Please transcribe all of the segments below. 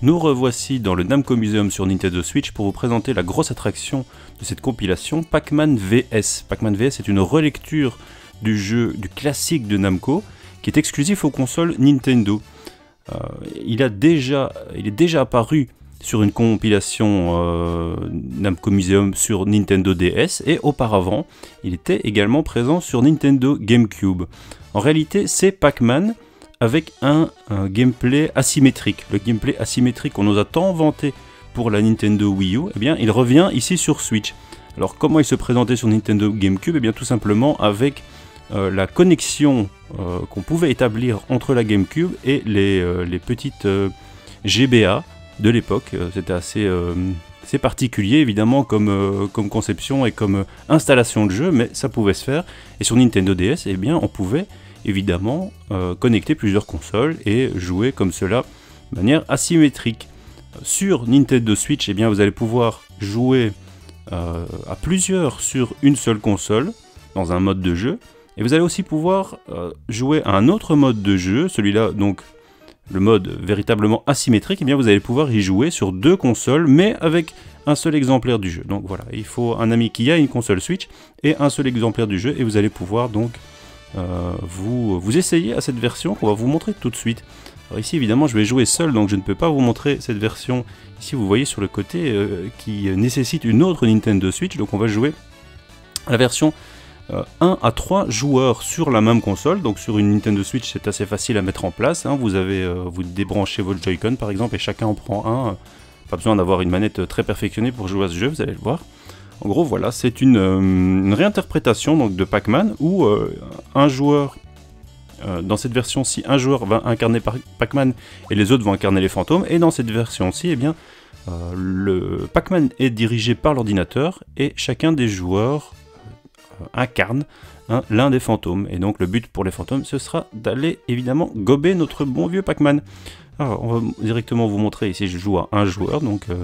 Nous revoici dans le Namco Museum sur Nintendo Switch pour vous présenter la grosse attraction de cette compilation, Pac-Man VS. Pac-Man VS est une relecture du jeu du classique de Namco qui est exclusif aux consoles Nintendo. Euh, il, est déjà apparu sur une compilation euh, Namco Museum sur Nintendo DS et auparavant il était également présent sur Nintendo GameCube. En réalité c'est Pac-Man avec un, gameplay asymétrique. Le gameplay asymétrique qu'on nous a tant vanté pour la Nintendo Wii U, eh bien il revient ici sur Switch. Alors comment il se présentait sur Nintendo GameCube Eh bien tout simplement avec euh, la connexion euh, qu'on pouvait établir entre la GameCube et les, les petites GBA de l'époque. Euh, c'était assez, euh, particulier évidemment comme, euh, comme conception et comme installation de jeu, mais ça pouvait se faire. Et sur Nintendo DS, eh bien, on pouvait évidemment connecter plusieurs consoles et jouer comme cela de manière asymétrique. Sur Nintendo Switch, eh bien, vous allez pouvoir jouer à plusieurs sur une seule console dans un mode de jeu. Et vous allez aussi pouvoir jouer à un autre mode de jeu, celui-là donc le mode véritablement asymétrique, et eh bien vous allez pouvoir y jouer sur deux consoles, mais avec un seul exemplaire du jeu. Donc voilà, il faut un ami qui a une console Switch et un seul exemplaire du jeu, et vous allez pouvoir donc euh, vous, vous essayer à cette version qu'on va vous montrer tout de suite. Alors ici évidemment je vais jouer seul, donc je ne peux pas vous montrer cette version ici vous voyez sur le côté euh, qui nécessite une autre Nintendo Switch, donc on va jouer la version 1 euh, à 3 joueurs sur la même console. Donc sur une Nintendo Switch, c'est assez facile à mettre en place. Hein. Vous avez, vous débranchez votre Joy-Con par exemple et chacun en prend un. Pas besoin d'avoir une manette très perfectionnée pour jouer à ce jeu, vous allez le voir. En gros, voilà, c'est une, euh, réinterprétation de Pac-Man où un joueur, dans cette version-ci, un joueur va incarner Pac-Man et les autres vont incarner les fantômes. Et dans cette version-ci, eh bien, le Pac-Man est dirigé par l'ordinateur et chacun des joueurs euh, incarne hein, l'un des fantômes. Et donc le but pour les fantômes, ce sera d'aller évidemment gober notre bon vieux Pac-Man. Alors on va directement vous montrer ici, je joue à un joueur, donc euh,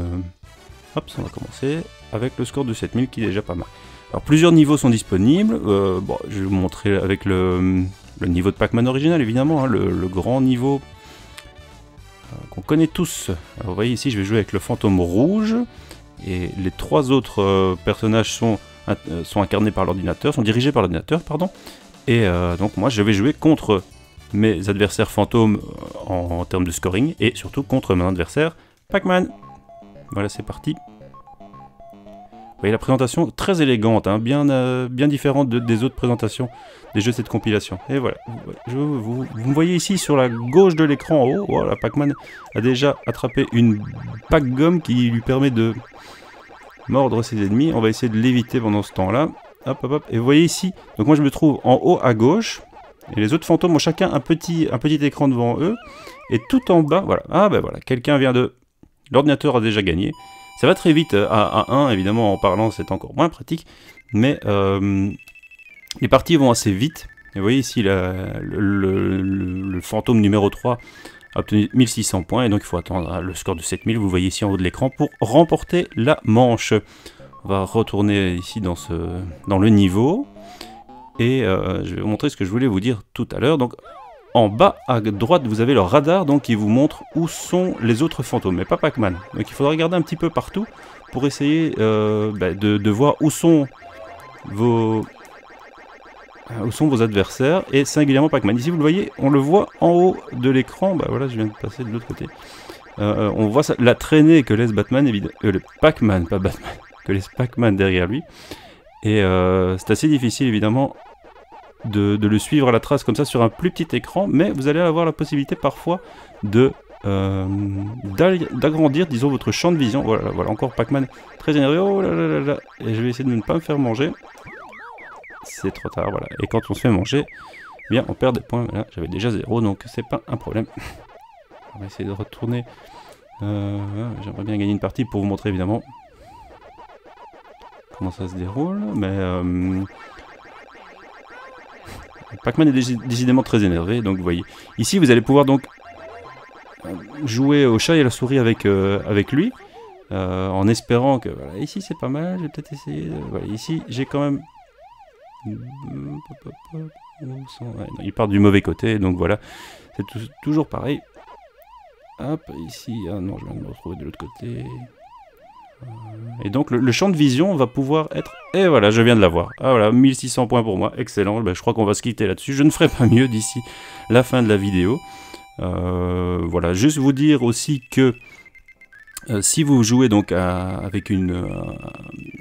hop, ça va commencer avec le score de 7000 qui est déjà pas mal. Alors plusieurs niveaux sont disponibles, euh, bon, je vais vous montrer avec le, niveau de Pac-Man original évidemment, hein, le, grand niveau qu'on connaît tous. Alors, vous voyez ici, je vais jouer avec le fantôme rouge, et les trois autres personnages sont euh, incarnés par l'ordinateur, sont dirigés par l'ordinateur, pardon. Et euh, donc moi je vais jouer contre mes adversaires fantômes euh, en, termes de scoring et surtout contre mon adversaire Pac-Man. Voilà, c'est parti. Vous voyez la présentation très élégante, hein, bien, bien différente des autres présentations des jeux de cette compilation. Et voilà, vous, me voyez ici sur la gauche de l'écran en haut, voilà, Pac-Man a déjà attrapé une pack-gomme qui lui permet de mordre ses ennemis. On va essayer de l'éviter pendant ce temps-là. Hop, hop, hop. Et vous voyez ici, donc moi je me trouve en haut à gauche. Et les autres fantômes ont chacun un petit, un petit écran devant eux. Et tout en bas, voilà. Ah ben voilà, quelqu'un vient de... L'ordinateur a déjà gagné. Ça va très vite euh, à, 1, évidemment en parlant c'est encore moins pratique. Mais euh, les parties vont assez vite. Vous voyez ici le, fantôme numéro 3 a obtenu 1600 points et donc il faut attendre le score de 7000, vous voyez ici en haut de l'écran, pour remporter la manche. On va retourner ici dans, le niveau et euh, je vais vous montrer ce que je voulais vous dire tout à l'heure. En bas à droite, vous avez le radar donc, qui vous montre où sont les autres fantômes, mais pas Pac-Man. Donc il faudra regarder un petit peu partout pour essayer euh, bah, de, voir où sont vos, où sont vos adversaires, et singulièrement Pac-Man. Ici, vous le voyez, on le voit en haut de l'écran, bah voilà, je viens de passer de l'autre côté. Euh, on voit la traînée que laisse Batman, évidemment, euh, que laisse Pac-Man derrière lui. Et euh, c'est assez difficile, évidemment, de, le suivre à la trace comme ça sur un plus petit écran, mais vous allez avoir la possibilité parfois de d'agrandir, disons, votre champ de vision. Voilà, voilà encore Pac-Man très énervé. Oh là là là là. Et je vais essayer de ne pas me faire manger c'est trop tard, voilà. Et quand on se fait manger, eh bien on perd des points. Là, j'avais déjà zéro, donc c'est pas un problème. on va essayer de retourner. Euh, j'aimerais bien gagner une partie pour vous montrer évidemment comment ça se déroule, mais euh, Pac-Man est décidément très énervé, donc vous voyez. Ici, vous allez pouvoir donc jouer au chat et à la souris avec, euh, avec lui, en espérant que, voilà, ici c'est pas mal, je vais peut-être essayer, voilà, ici j'ai quand même il part du mauvais côté, donc voilà, c'est toujours pareil. Hop, ici, ah non, je de me retrouver de l'autre côté. Et donc le, champ de vision va pouvoir être... Et voilà, je viens de l'avoir. Ah voilà, 1600 points pour moi, excellent. Ben, je crois qu'on va se quitter là-dessus. Je ne ferai pas mieux d'ici la fin de la vidéo. Euh, voilà, juste vous dire aussi que euh, si vous jouez donc avec euh,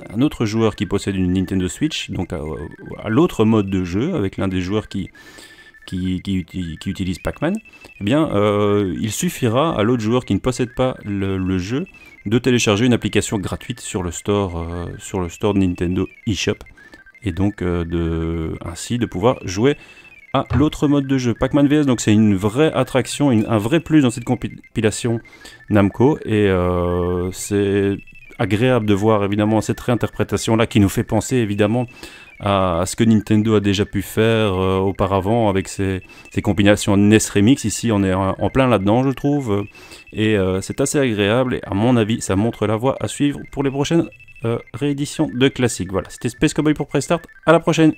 un autre joueur qui possède une Nintendo Switch, donc à, l'autre mode de jeu, avec l'un des joueurs qui, qui, utilise Pac-Man, eh bien, il suffira à l'autre joueur qui ne possède pas le jeu de télécharger une application gratuite sur le store, euh, sur le store Nintendo eShop et donc euh, de, ainsi de pouvoir jouer à l'autre mode de jeu. Pac-Man VS, donc c'est une vraie attraction, un vrai plus dans cette compilation Namco et euh, c'est agréable de voir évidemment cette réinterprétation là qui nous fait penser évidemment à, ce que Nintendo a déjà pu faire euh, auparavant avec ses, ses, combinations NES Remix. Ici, on est en, plein là-dedans, je trouve. Et euh, c'est assez agréable. Et à mon avis, ça montre la voie à suivre pour les prochaines euh, rééditions de classiques. Voilà, c'était Space Cowboy pour Prestart. À la prochaine!